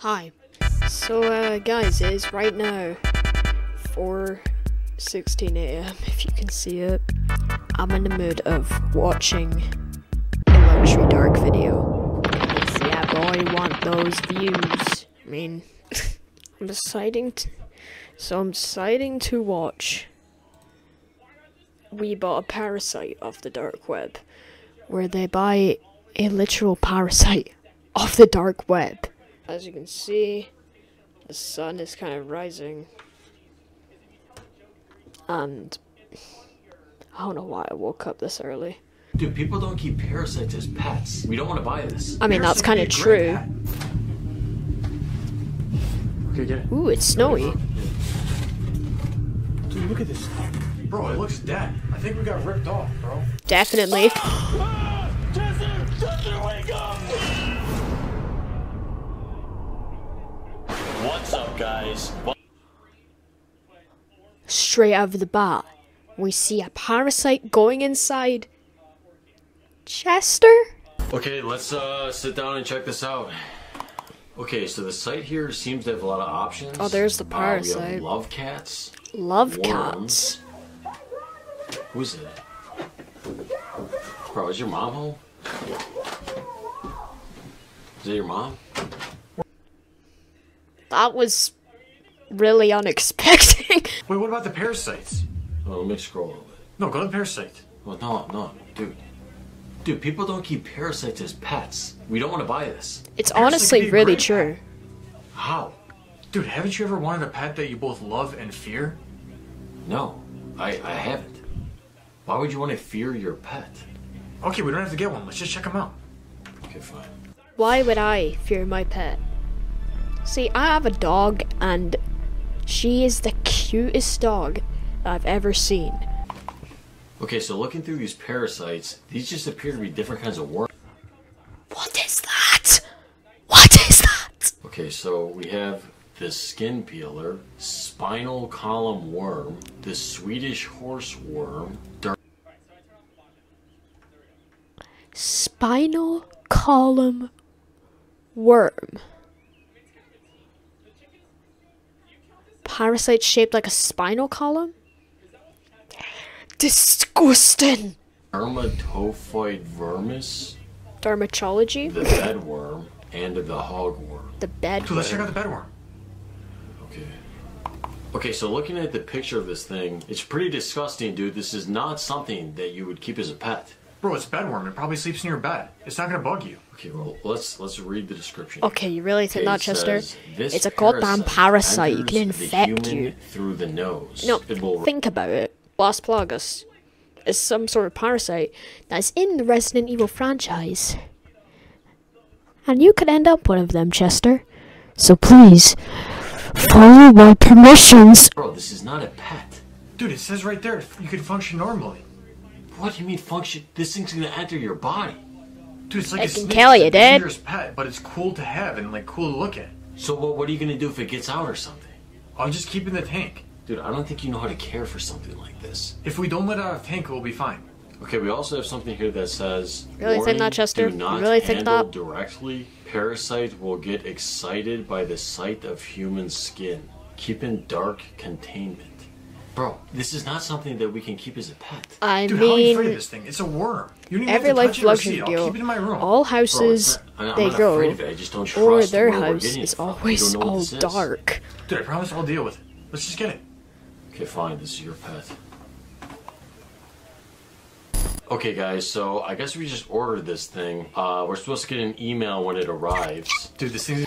Hi. So, uh, guys, it is right now 4:16 a.m. If you can see it, I'm in the mood of watching a luxury dark video. Yeah, boy, want those views. I mean, I'm deciding to. So I'm deciding to watch. We bought a parasite off the dark web, where they buy a literal parasite off the dark web. As you can see, the sun is kind of rising. And I don't know why I woke up this early. Dude, people don't keep parasites as pets. We don't want to buy this. I mean, that's kind of be a great true. Okay, get it. Ooh, it's snowy. Dude, look at this. Bro, it looks dead. I think we got ripped off, bro. Definitely. guys? Straight out of the bat, we see a parasite going inside Chester? Okay, let's uh sit down and check this out. Okay, so the site here seems to have a lot of options. Oh, there's the Uh, we parasite. have love cats. Love Worms. cats. Who's it? Bro, is your mom home? Is it your mom? That was really unexpected. Wait, what about the parasites? Oh, let me scroll a little bit. No, go to the parasites. Well, no, no, dude. Dude, people don't keep parasites as pets. We don't want to buy this. It's Parasite honestly really great true. How? Dude, haven't you ever wanted a pet that you both love and fear? No, I, I haven't. Why would you want to fear your pet? Okay, we don't have to get one. Let's just check them out. Okay, fine. Why would I fear my pet? See, I have a dog and she is the cutest dog I've ever seen. Okay, so looking through these parasites, these just appear to be different kinds of worms. What is that? What is that? Okay, so we have the skin peeler, spinal column worm, the Swedish horse worm, Spinal column worm. Parasite shaped like a spinal column? Disgusting! dermatophoid vermis, Dermatology? the bedworm, and the hogworm. The bedworm. Dude, let's check out the bedworm. Okay. Okay, so looking at the picture of this thing, it's pretty disgusting, dude. This is not something that you would keep as a pet. Bro, it's bedworm. It probably sleeps in your bed. It's not gonna bug you. Okay, well, let's let's read the description. Okay, you really think Okay, that, Chester? says, It's a goddamn parasite. It can enters the infect human you. through the nose. No, it will think about it. Las Plagas is some sort of parasite that's in the Resident Evil franchise. And you could end up one of them, Chester. So please, follow my permissions. Bro, this is not a pet. Dude, it says right there you can function normally. What do you mean function? This thing's gonna enter your body. Dude, it's like I a can snake. kill It's you, a dude. dangerous pet, but it's cool to have and like cool to look at. So what? What are you gonna do if it gets out or something? I'll just keep it in the tank. Dude, I don't think you know how to care for something like this. If we don't let out of tank, we'll be fine. Okay, we also have something here that says. Really think "Warning, that, Chester? Do not You really think handle that?" directly. Parasite will get excited by the sight of human skin. Keep in dark containment. Bro, this is not something that we can keep as a pet. I Dude, how are you afraid of this thing? It's a worm. You don't even every have to life touch it or see luxury it. I'll deal, keep it in my room. all Bro, houses it's not- I'm they not go, afraid of it. I just don't trust or their where we're house is it from. We always don't know what all this is. dark. Dude, I promise I'll deal with it. Let's just get it. Okay, fine. This is your pet. Okay, guys. So I guess we just ordered this thing. Uh, we're supposed to get an email when it arrives. Dude, this thing.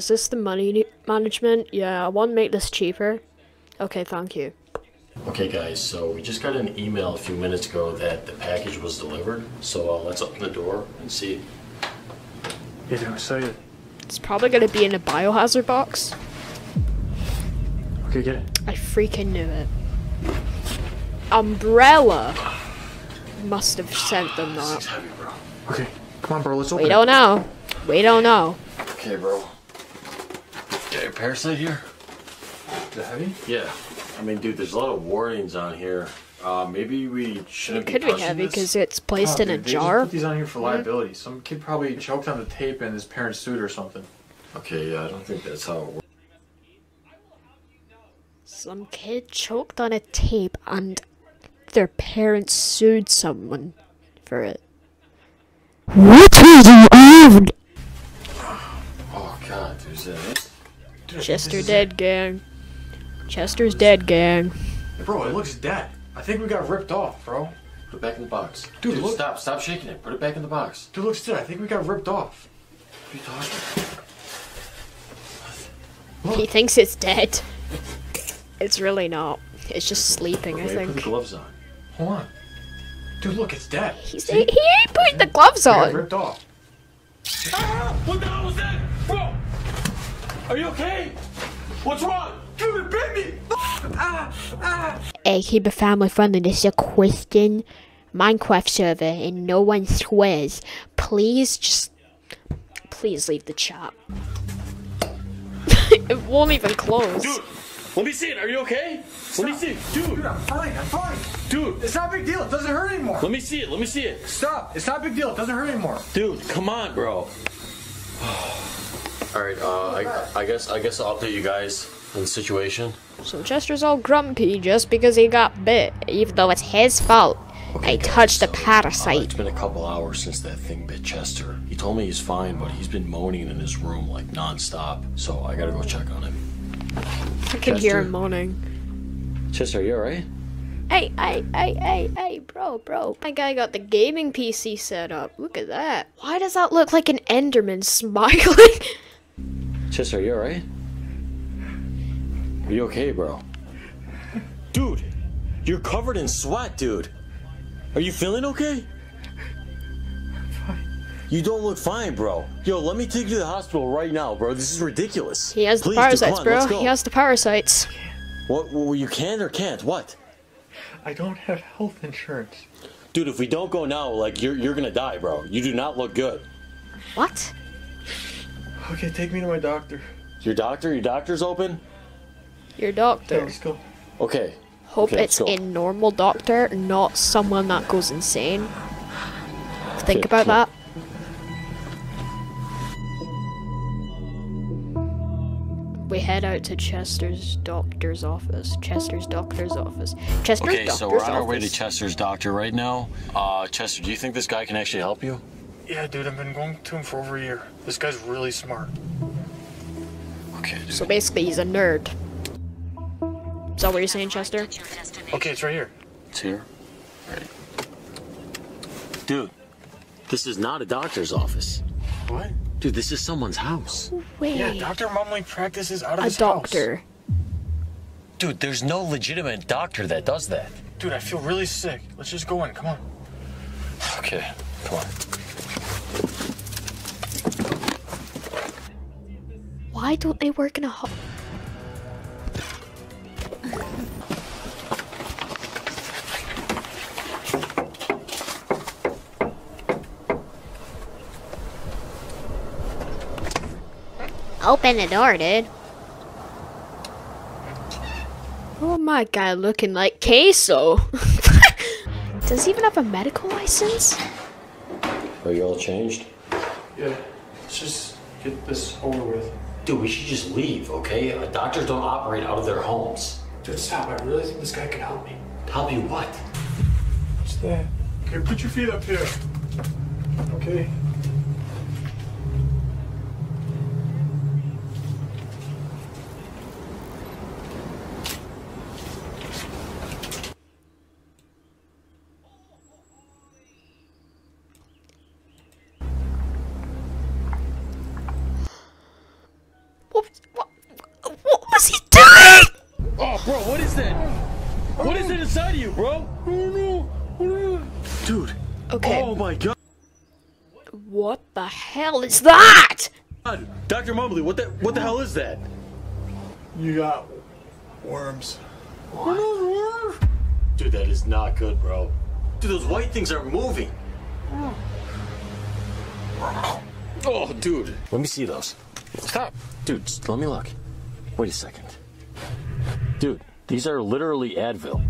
Is this the money management? Yeah, I want to make this cheaper. Okay, thank you. Okay, guys. So we just got an email a few minutes ago that the package was delivered. So uh, let's open the door and see. Yeah, I'm excited. It's probably gonna be in a biohazard box. Okay, get it. I freaking knew it. Umbrella must have sent them This that. heavy, bro. Okay, come on, bro. Let's open We it. don't know. We don't know. Okay, bro. Got your parasite here? Is it heavy? Yeah. I mean, dude, there's a lot of warnings on here. Uh, maybe we shouldn't It could be touching heavy because it's placed Oh, in a dude, they just jar. Put these on here for liability. Some kid probably choked on the tape and his parents sued or something. Okay, yeah, I don't think that's how it works. Some kid choked on a tape and their parents sued someone for it. What is involved? Oh, God, dude, is that it? Dude, Chester this is dead, gang. Chester's dead, gang. it. Bro, it looks dead. I think we got ripped off, bro. Put it back in the box. Dude, Dude, look. stop, stop shaking it. Put it back in the box. Dude, looks dead. I think we got ripped off. What are you talking about? He thinks it's dead. It's really not. It's just sleeping, I Okay, put the think. gloves on. Hold on. Dude, look, it's dead. He's, See? he, he ain't putting the gloves We got on. ripped off. What Are you okay? What's wrong? Dude, it bit me! Ah! Ah! Hey, keep it family friendly. This is a Christian Minecraft server and no one swears. Please just. Please leave the chat. it won't even close. Dude, let me see it. Are you okay? Let me see it. Dude, Dude, I'm fine. I'm fine. dude, It's not a big deal. It doesn't hurt anymore. let me see it. Let me see it. Stop. It's not a big deal. It doesn't hurt anymore. Dude, come on, bro. All right, uh, I, I guess I guess I'll update you guys on the situation. So Chester's all grumpy just because he got bit, even though it's his fault. I guys, touched a so, uh, parasite. it's been a couple hours since that thing bit Chester. He told me he's fine, but he's been moaning in his room like nonstop. So I gotta go check on him. I can hear him moaning. Chester, are you alright? Hey, hey, hey, hey, hey, bro, bro. My guy got the gaming PC set up. Look at that. Why does that look like an Enderman smiling? Chester, are you alright? Are you okay, bro? Dude, you're covered in sweat, dude. Are you feeling okay? Fine. You don't look fine, bro. Yo, let me take you to the hospital right now, bro. This is ridiculous. he has the Please, dude, parasites, come bro. He has the parasites. What? Well, you can or can't? What? I don't have health insurance. Dude, if we don't go now, like you're you're gonna die, bro. You do not look good. What? Okay, take me to my doctor. Your doctor, your doctor's open. Your doctor. Let's go. Okay. Hope Okay, it's a normal doctor, not someone that goes insane. Think Okay, about come on. that. We head out to Chester's doctor's office. Chester's doctor's office. Chester's Okay, doctor's so we're on our office. way to Chester's doctor right now. Uh, Chester, do you think this guy can actually help you? Yeah, dude, I've been going to him for over a year. This guy's really smart. Okay, dude. So basically, he's a nerd. Is that what you're saying, Chester? Okay, it's right here. It's here. Ready. Dude, this is not a doctor's office. What? Dude, this is someone's house. Wait, Yeah, Dr. Mumley practices out of a his house. doctor. Dude, there's no legitimate doctor that does that. Dude, I feel really sick. Let's just go in. Come on. Okay, come on. Why don't they work in a ho- Open the door, dude. Oh my god, looking like queso. Does he even have a medical license? Are you all changed? Yeah, let's just get this over with. Dude, we should just leave, okay? Uh, doctors don't operate out of their homes. Dude, stop. I really think this guy can help me. Help you what? What's that? Okay, put your feet up here. Okay. Bro, what is that? What is it inside of you, bro? Dude. Okay. Oh my god. What the hell is that? Dr. Mumbley, what the what the hell is that? You got worms. What? Dude, that is not good, bro. Dude, those white things are moving. Oh, dude. Let me see those. Stop. Dude, let me look. Wait a second. Dude, these are literally Advil.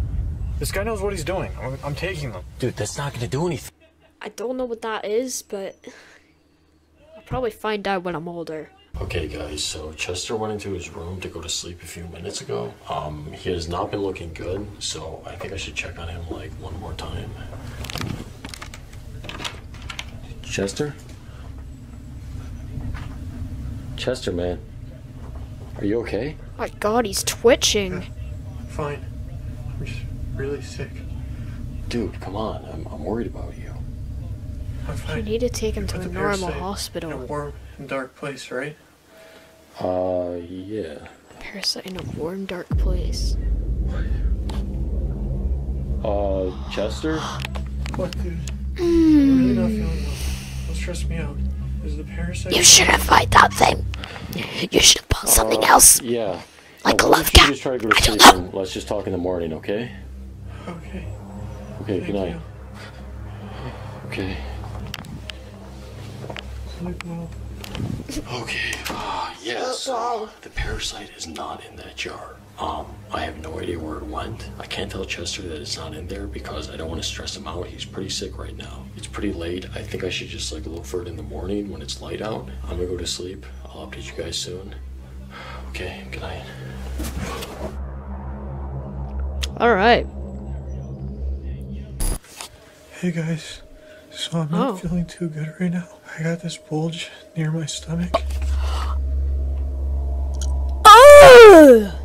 This guy knows what he's doing. I'm, I'm taking them. Dude, that's not gonna do anything. I don't know what that is, but I'll probably find out when I'm older. Okay, guys, so Chester went into his room to go to sleep a few minutes ago. Um, he has not been looking good, so I think I should check on him like one more time. Chester? Chester, man. Are you okay? My god, he's twitching. Fine. I'm just really sick. Dude, come on. I'm, I'm worried about you. I'm fine. You need to take him to Put a the normal parasite In a hospital. warm and dark place, right? Uh, yeah. Parasite in a warm, dark place. Uh, Chester? What, dude? I'm really not feeling well. Don't stress me out. Is the parasite? You shouldn't fight that thing. You should put something else. Yeah. Like Uh, a love cat. just try to go to I don't sleep know. and let's just talk in the morning, okay? Okay. Okay, Thank good night. you. Okay. Sleep well. Okay, uh, yeah, so the parasite is not in that jar. Um, I have no idea where it went. I can't tell Chester that it's not in there because I don't want to stress him out. He's pretty sick right now. It's pretty late. I think I should just like look for it in the morning when it's light out. I'm gonna go to sleep. I'll update you guys soon. Okay, good night. Alright. Hey guys. So I'm not Oh. feeling too good right now. I got this bulge near my stomach. Oh!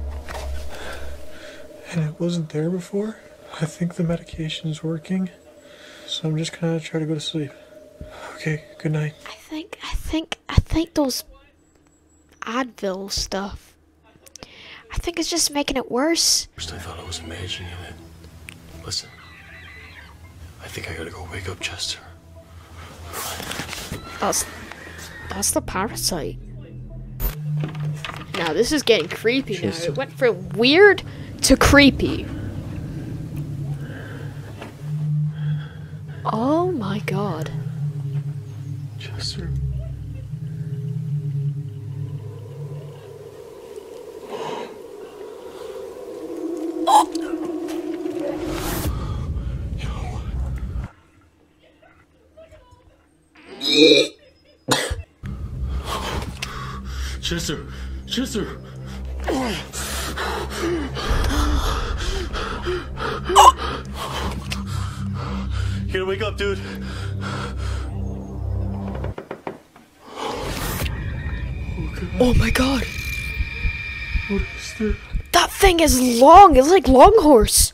And it wasn't there before. I think the medication's working, so I'm just gonna try to go to sleep. Okay, good night. I think, I think, I think those Advil stuff. I think it's just making it worse. First, I thought I was imagining it. Listen, I think I gotta go wake up Chester. That's, that's the parasite. Now this is getting creepy now. It went from weird to creepy. Oh my god. Chester. Chester! Chester! You gotta wake up, dude. Oh my god. What is there? That thing is long. It's like long horse.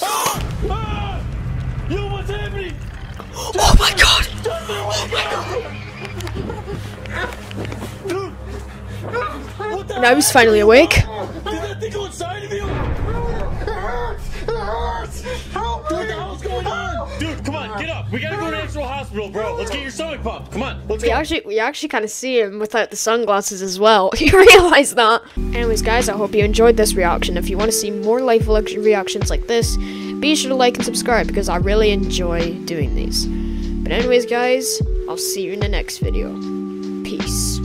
Ah! Yo, what's happening? Oh my god. What the Now he's finally awake. Did that thing go inside of you? Get up. We gotta go to National Hospital, bro. Let's get your stomach pumped. Come on, let's We go. actually we actually kind of see him without the sunglasses as well. You realize that? Anyways, guys, I hope you enjoyed this reaction. If you want to see more life reactions like this, be sure to like and subscribe because I really enjoy doing these. But anyways, guys, I'll see you in the next video. Peace.